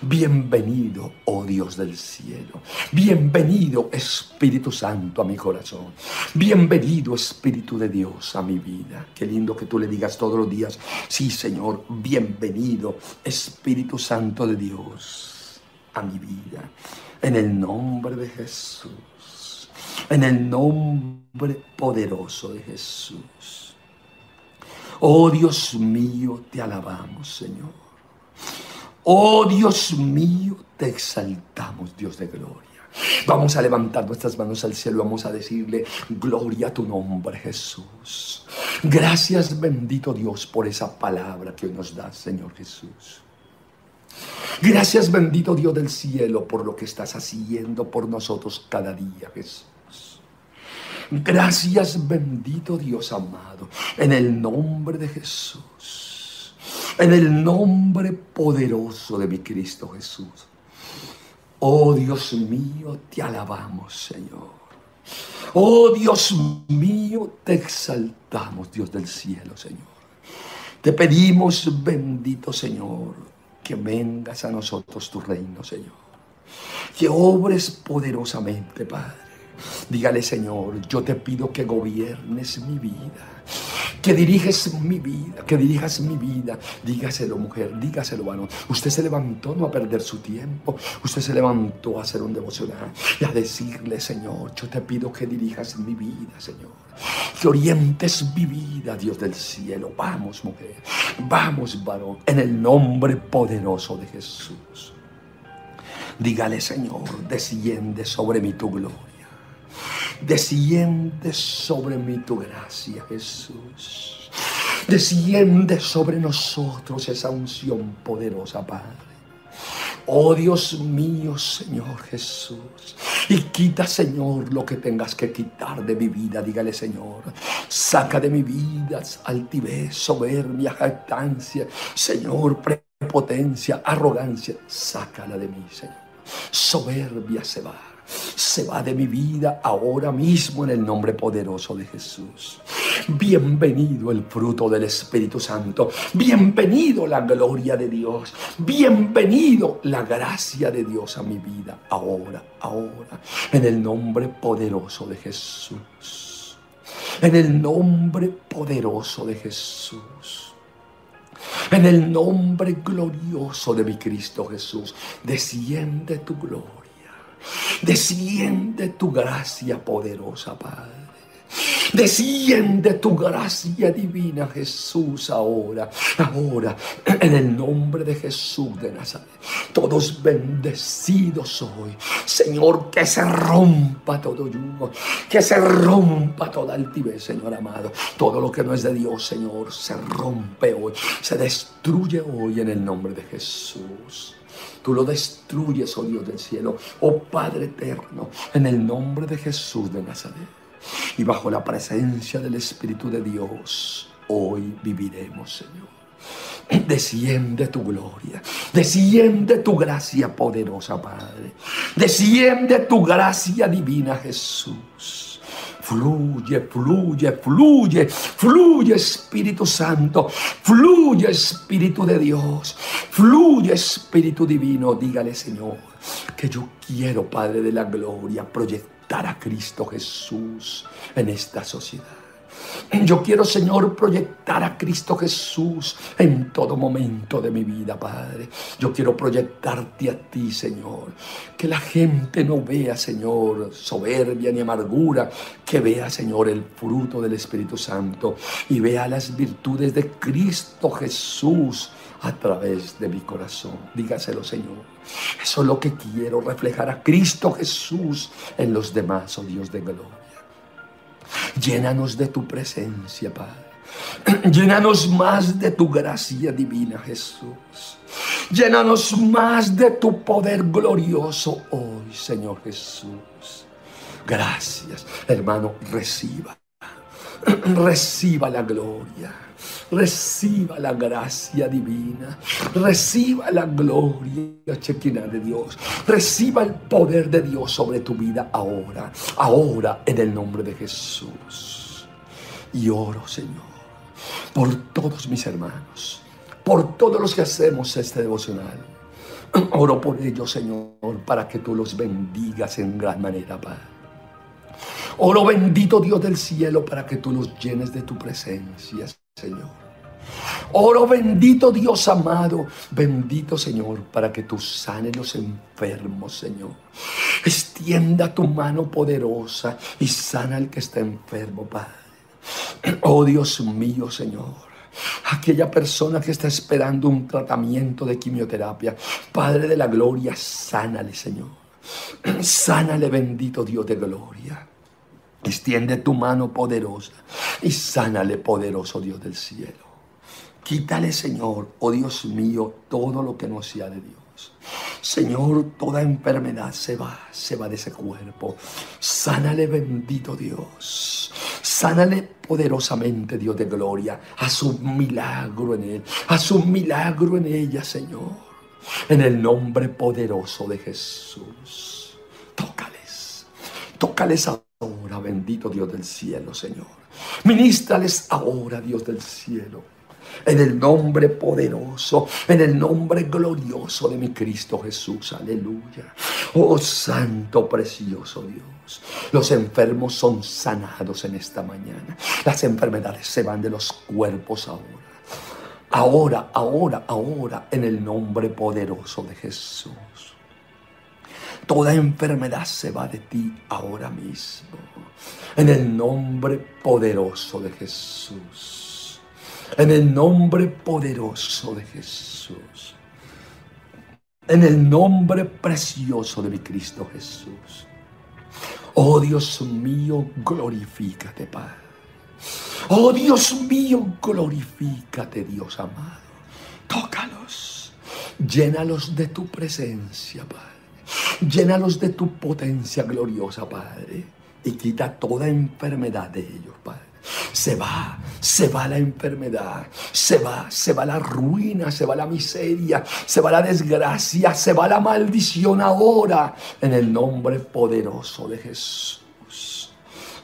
Bienvenido, oh Dios del cielo. Bienvenido, Espíritu Santo, a mi corazón. Bienvenido, Espíritu de Dios, a mi vida. Qué lindo que tú le digas todos los días, sí, Señor, bienvenido, Espíritu Santo de Dios, a mi vida en el nombre de Jesús, en el nombre poderoso de Jesús. Oh Dios mío, te alabamos, Señor. Oh Dios mío, te exaltamos, Dios de gloria. Vamos a levantar nuestras manos al cielo, vamos a decirle, gloria a tu nombre, Jesús. Gracias, bendito Dios, por esa palabra que hoy nos da, Señor Jesús. Gracias bendito Dios del cielo por lo que estás haciendo por nosotros cada día, Jesús. Gracias bendito Dios amado, en el nombre de Jesús, en el nombre poderoso de mi Cristo Jesús. Oh Dios mío, te alabamos Señor. Oh Dios mío, te exaltamos Dios del cielo Señor. Te pedimos bendito Señor que vengas a nosotros tu reino, Señor. Que obres poderosamente, Padre. Dígale, Señor, yo te pido que gobiernes mi vida que diriges mi vida, que dirijas mi vida. Dígaselo, mujer, dígaselo, varón. Usted se levantó no a perder su tiempo, usted se levantó a hacer un devocional y a decirle, Señor, yo te pido que dirijas mi vida, Señor. Que orientes mi vida, Dios del cielo. Vamos, mujer, vamos, varón, en el nombre poderoso de Jesús. Dígale, Señor, desciende sobre mí tu gloria. Desciende sobre mí tu gracia, Jesús. Desciende sobre nosotros esa unción poderosa, Padre. Oh Dios mío, Señor Jesús. Y quita, Señor, lo que tengas que quitar de mi vida. Dígale, Señor, saca de mi vida altivez, soberbia, jactancia. Señor, prepotencia, arrogancia. Sácala de mí, Señor. Soberbia se va se va de mi vida ahora mismo en el nombre poderoso de Jesús. Bienvenido el fruto del Espíritu Santo. Bienvenido la gloria de Dios. Bienvenido la gracia de Dios a mi vida ahora, ahora, en el nombre poderoso de Jesús. En el nombre poderoso de Jesús. En el nombre glorioso de mi Cristo Jesús, desciende tu gloria Desciende tu gracia poderosa, Padre. Desciende tu gracia divina, Jesús, ahora, ahora, en el nombre de Jesús de Nazaret. Todos bendecidos hoy. Señor, que se rompa todo yugo, que se rompa toda altivez, Señor amado. Todo lo que no es de Dios, Señor, se rompe hoy, se destruye hoy en el nombre de Jesús. Tú lo destruyes, oh Dios del cielo, oh Padre eterno, en el nombre de Jesús de Nazaret. Y bajo la presencia del Espíritu de Dios, hoy viviremos, Señor. Desciende tu gloria, desciende tu gracia poderosa, Padre. Desciende tu gracia divina, Jesús. Fluye, fluye, fluye, fluye Espíritu Santo, fluye Espíritu de Dios, fluye Espíritu Divino. Dígale Señor que yo quiero, Padre de la Gloria, proyectar a Cristo Jesús en esta sociedad. Yo quiero, Señor, proyectar a Cristo Jesús en todo momento de mi vida, Padre. Yo quiero proyectarte a ti, Señor. Que la gente no vea, Señor, soberbia ni amargura. Que vea, Señor, el fruto del Espíritu Santo y vea las virtudes de Cristo Jesús a través de mi corazón. Dígaselo, Señor. Eso es lo que quiero, reflejar a Cristo Jesús en los demás, oh Dios de gloria. Llénanos de tu presencia, Padre. Llénanos más de tu gracia divina, Jesús. Llénanos más de tu poder glorioso hoy, Señor Jesús. Gracias, hermano, reciba. Reciba la gloria. Reciba la gracia divina. Reciba la gloria chequina de Dios. Reciba el poder de Dios sobre tu vida ahora. Ahora en el nombre de Jesús. Y oro, Señor, por todos mis hermanos. Por todos los que hacemos este devocional. Oro por ellos, Señor, para que tú los bendigas en gran manera, Padre. Oro bendito Dios del cielo para que tú los llenes de tu presencia, Señor. Oro bendito Dios amado, bendito Señor, para que tú sanes los enfermos, Señor. Extienda tu mano poderosa y sana al que está enfermo, Padre. Oh Dios mío, Señor. Aquella persona que está esperando un tratamiento de quimioterapia, Padre de la gloria, sánale, Señor. Sánale, bendito Dios de gloria. Extiende tu mano poderosa y sánale, poderoso Dios del cielo. Quítale, Señor, oh Dios mío, todo lo que no sea de Dios. Señor, toda enfermedad se va, se va de ese cuerpo. Sánale, bendito Dios. Sánale poderosamente, Dios de gloria. Haz un milagro en él. Haz un milagro en ella, Señor. En el nombre poderoso de Jesús. Tócales. Tócales ahora, bendito Dios del cielo, Señor. Ministrales ahora, Dios del cielo en el nombre poderoso, en el nombre glorioso de mi Cristo Jesús. Aleluya. Oh Santo precioso Dios. Los enfermos son sanados en esta mañana. Las enfermedades se van de los cuerpos ahora. Ahora, ahora, ahora, en el nombre poderoso de Jesús. Toda enfermedad se va de ti ahora mismo. En el nombre poderoso de Jesús. En el nombre poderoso de Jesús. En el nombre precioso de mi Cristo Jesús. Oh Dios mío, glorifícate, Padre. Oh Dios mío, glorifícate, Dios amado. Tócalos. Llénalos de tu presencia, Padre. Llénalos de tu potencia gloriosa, Padre. Y quita toda enfermedad de ellos, Padre. Se va, se va la enfermedad, se va, se va la ruina, se va la miseria, se va la desgracia, se va la maldición ahora en el nombre poderoso de Jesús.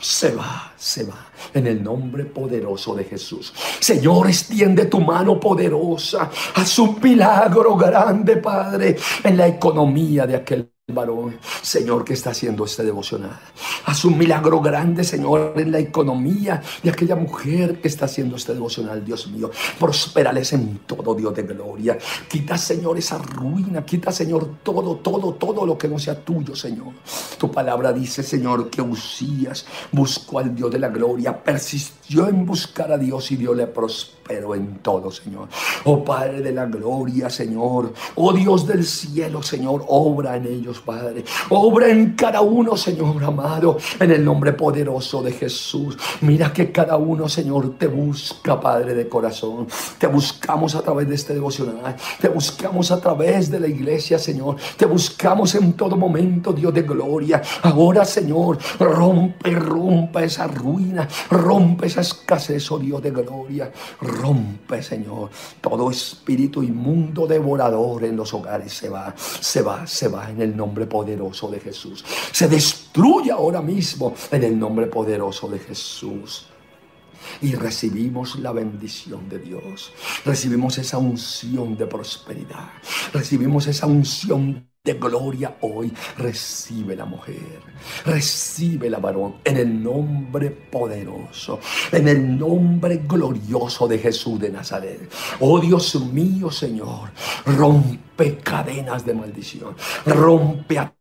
Se va, se va en el nombre poderoso de Jesús. Señor, extiende tu mano poderosa. Haz un milagro grande, Padre, en la economía de aquel varón, Señor, que está haciendo este devocional. Haz un milagro grande, Señor, en la economía de aquella mujer que está haciendo este devocional, Dios mío. Prospérales en todo, Dios de gloria. Quita, Señor, esa ruina. Quita, Señor, todo, todo, todo lo que no sea tuyo, Señor. Tu palabra dice, Señor, que Usías buscó al Dios de la gloria, persistió en buscar a Dios y Dios le prosperó en todo, Señor. Oh Padre de la gloria, Señor. Oh Dios del cielo, Señor, obra en ellos, Padre. Obra en cada uno, Señor amado, en el nombre poderoso de Jesús. Mira que cada uno, Señor, te busca, Padre de corazón. Te buscamos a través de este devocional. Te buscamos a través de la iglesia, Señor. Te buscamos en todo momento, Dios de gloria. Ahora, Señor, rompe, rompe esa ruina. Rompe esa escasez, oh Dios de gloria. Rompe, Señor, todo espíritu inmundo devorador en los hogares. Se va, se va, se va en el nombre poderoso de Jesús. Se destruye ahora mismo en el nombre poderoso de Jesús y recibimos la bendición de Dios. Recibimos esa unción de prosperidad. Recibimos esa unción de gloria hoy. Recibe la mujer, recibe la varón en el nombre poderoso, en el nombre glorioso de Jesús de Nazaret. Oh Dios mío, Señor, rompe cadenas de maldición, rompe a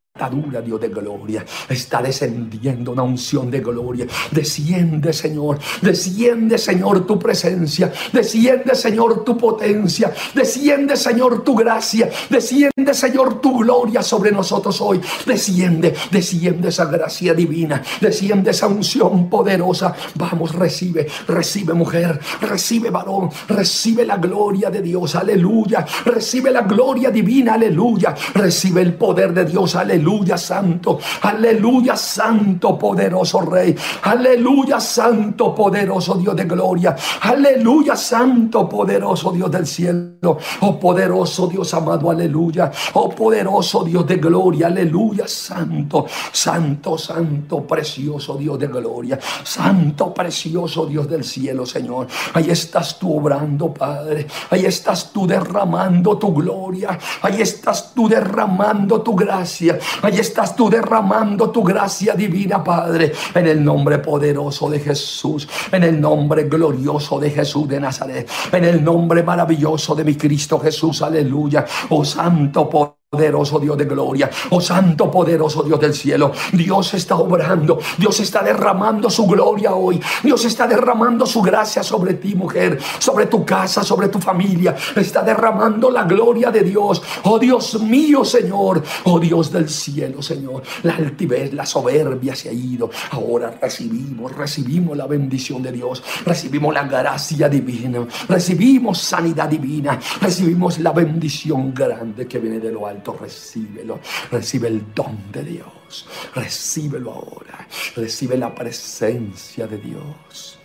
Dios de gloria. Está descendiendo una unción de gloria. Desciende, Señor. Desciende, Señor, tu presencia. Desciende, Señor, tu potencia. Desciende, Señor, tu gracia. Desciende, Señor, tu gloria sobre nosotros hoy. Desciende, desciende esa gracia divina. Desciende esa unción poderosa. Vamos, recibe, recibe mujer. Recibe varón. Recibe la gloria de Dios. Aleluya. Recibe la gloria divina. Aleluya. Recibe el poder de Dios. Aleluya. Aleluya, santo. Aleluya, santo, poderoso Rey. Aleluya, santo, poderoso Dios de gloria. Aleluya, santo, poderoso Dios del cielo. Oh, poderoso Dios amado, aleluya. Oh, poderoso Dios de gloria. Aleluya, santo, santo, santo, precioso Dios de gloria. Santo, precioso Dios del cielo, Señor. Ahí estás tú obrando, Padre. Ahí estás tú derramando tu gloria. Ahí estás tú derramando tu gracia. Allí estás tú derramando tu gracia divina, Padre, en el nombre poderoso de Jesús, en el nombre glorioso de Jesús de Nazaret, en el nombre maravilloso de mi Cristo Jesús, aleluya. Oh Santo poderoso Poderoso Dios de gloria, oh Santo poderoso Dios del cielo, Dios está obrando, Dios está derramando su gloria hoy, Dios está derramando su gracia sobre ti, mujer, sobre tu casa, sobre tu familia, está derramando la gloria de Dios, oh Dios mío, Señor, oh Dios del cielo, Señor, la altivez, la soberbia se ha ido, ahora recibimos, recibimos la bendición de Dios, recibimos la gracia divina, recibimos sanidad divina, recibimos la bendición grande que viene de lo alto recíbelo. Recibe el don de Dios. Recíbelo ahora. Recibe la presencia de Dios.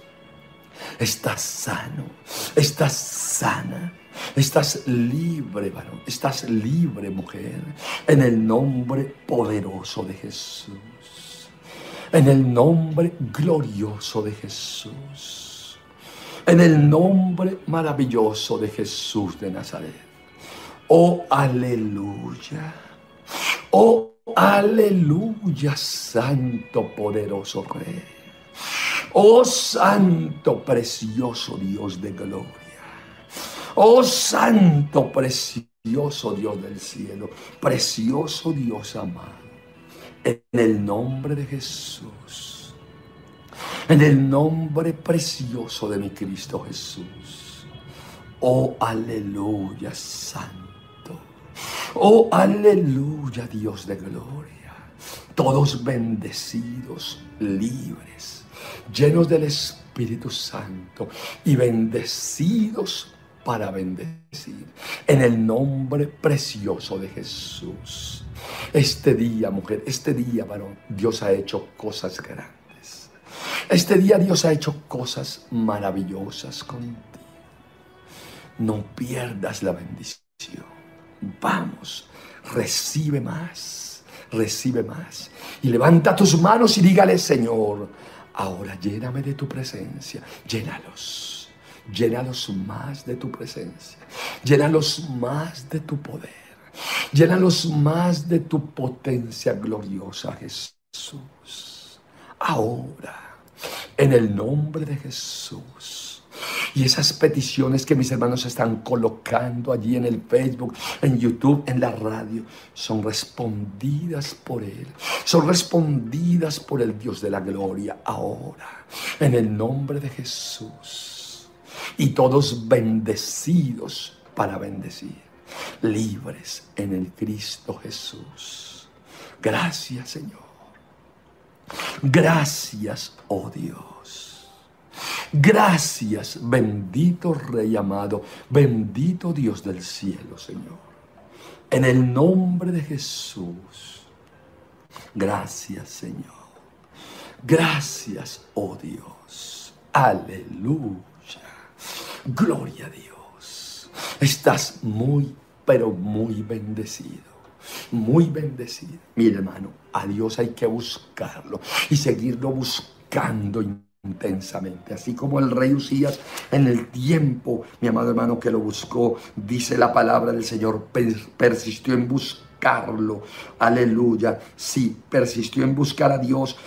Estás sano. Estás sana. Estás libre, varón. Estás libre, mujer. En el nombre poderoso de Jesús. En el nombre glorioso de Jesús. En el nombre maravilloso de Jesús de Nazaret. Oh, aleluya. Oh, aleluya, santo poderoso Rey. Oh, santo precioso Dios de gloria. Oh, santo precioso Dios del cielo. Precioso Dios amado. En el nombre de Jesús. En el nombre precioso de mi Cristo Jesús. Oh, aleluya, santo Oh, aleluya, Dios de gloria. Todos bendecidos, libres, llenos del Espíritu Santo y bendecidos para bendecir. En el nombre precioso de Jesús. Este día, mujer, este día, varón, Dios ha hecho cosas grandes. Este día Dios ha hecho cosas maravillosas contigo. No pierdas la bendición. Vamos, recibe más, recibe más. Y levanta tus manos y dígale, Señor, ahora lléname de tu presencia. Llénalos, llénalos más de tu presencia. Llénalos más de tu poder. Llénalos más de tu potencia gloriosa, Jesús. Ahora, en el nombre de Jesús. Y esas peticiones que mis hermanos están colocando allí en el Facebook, en YouTube, en la radio, son respondidas por Él. Son respondidas por el Dios de la gloria ahora, en el nombre de Jesús. Y todos bendecidos para bendecir, libres en el Cristo Jesús. Gracias Señor. Gracias, oh Dios. Gracias, bendito Rey amado, bendito Dios del cielo, Señor. En el nombre de Jesús. Gracias, Señor. Gracias, oh Dios. Aleluya. Gloria a Dios. Estás muy, pero muy bendecido. Muy bendecido. Mi hermano, a Dios hay que buscarlo y seguirlo buscando intensamente, así como el rey Usías en el tiempo, mi amado hermano, que lo buscó, dice la palabra del Señor, persistió en buscarlo, aleluya, sí, persistió en buscar a Dios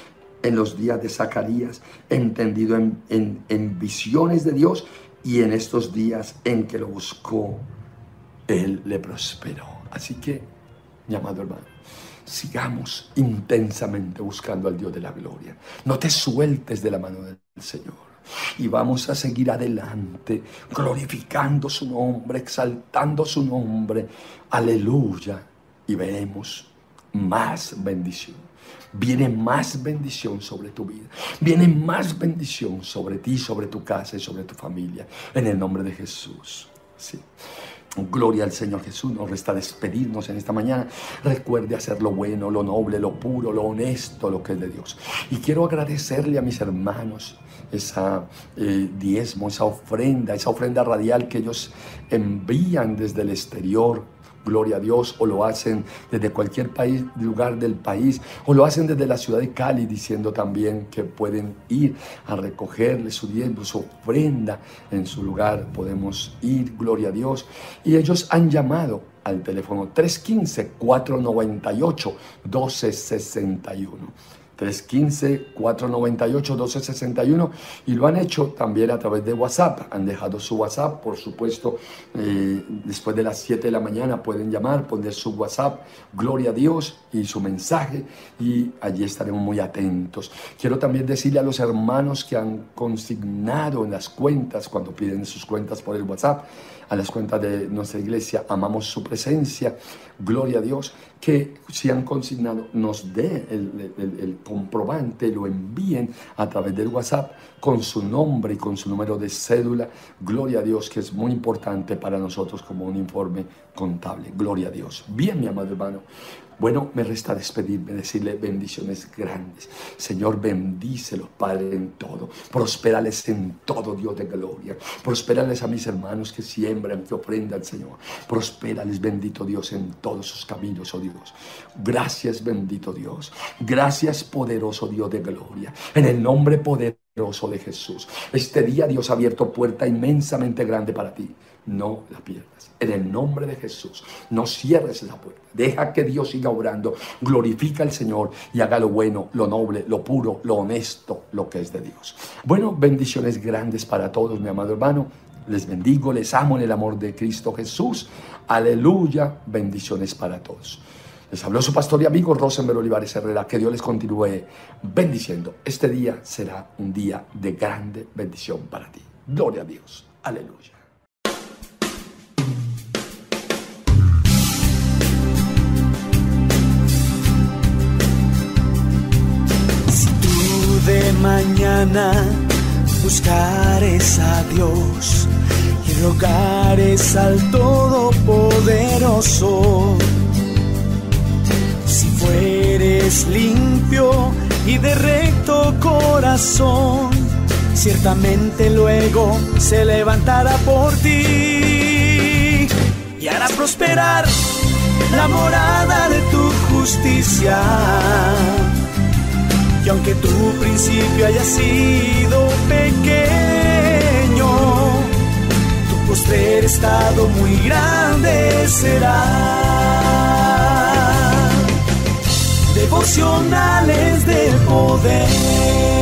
en los días de Zacarías, entendido en, en visiones de Dios y en estos días en que lo buscó, Él le prosperó. Así que, mi amado hermano, sigamos intensamente buscando al Dios de la gloria. No te sueltes de la mano del Señor. Y vamos a seguir adelante, glorificando su nombre, exaltando su nombre. Aleluya. Y veremos más bendición. Viene más bendición sobre tu vida. Viene más bendición sobre ti, sobre tu casa y sobre tu familia. En el nombre de Jesús. Sí. Gloria al Señor Jesús, nos resta despedirnos en esta mañana. Recuerde hacer lo bueno, lo noble, lo puro, lo honesto, lo que es de Dios. Y quiero agradecerle a mis hermanos esa eh, diezmo, esa ofrenda, esa ofrenda radial que ellos envían desde el exterior gloria a Dios, o lo hacen desde cualquier país, lugar del país, o lo hacen desde la ciudad de Cali, diciendo también que pueden ir a recogerle su diezmo, su ofrenda en su lugar. Podemos ir, gloria a Dios. Y ellos han llamado al teléfono 315-498-1261. 315-498-1261 y lo han hecho también a través de WhatsApp. Han dejado su WhatsApp, por supuesto, eh, después de las 7 de la mañana pueden llamar, poner su WhatsApp, Gloria a Dios y su mensaje y allí estaremos muy atentos. Quiero también decirle a los hermanos que han consignado en las cuentas, cuando piden sus cuentas por el WhatsApp, a las cuentas de nuestra iglesia, amamos su presencia, gloria a Dios, que si han consignado nos dé el, comprobante, lo envíen a través del WhatsApp con su nombre y con su número de cédula, gloria a Dios, que es muy importante para nosotros como un informe contable, gloria a Dios. Bien, mi amado hermano, bueno, me resta despedirme, decirle bendiciones grandes. Señor, bendícelos, Padre, en todo. Prospérales en todo, Dios de gloria. Prospérales a mis hermanos que siembran, que ofrendan, Señor. Prospérales, bendito Dios, en todos sus caminos, oh Dios. Gracias, bendito Dios. Gracias, poderoso Dios de gloria. En el nombre poderoso de Jesús. Este día Dios ha abierto puerta inmensamente grande para ti no la pierdas. En el nombre de Jesús, no cierres la puerta. Deja que Dios siga obrando. Glorifica al Señor y haga lo bueno, lo noble, lo puro, lo honesto, lo que es de Dios. Bueno, bendiciones grandes para todos, mi amado hermano. Les bendigo, les amo en el amor de Cristo Jesús. Aleluya, bendiciones para todos. Les habló su pastor y amigo Rosenberg Olivares Herrera. Que Dios les continúe bendiciendo. Este día será un día de grande bendición para ti. Gloria a Dios. Aleluya. Mañana buscares a Dios y rogares al Todopoderoso. Si fueres limpio y de recto corazón, ciertamente luego se levantará por ti y hará prosperar la morada de tu justicia que aunque tu principio haya sido pequeño, tu postrer estado muy grande será. Devocionales del poder.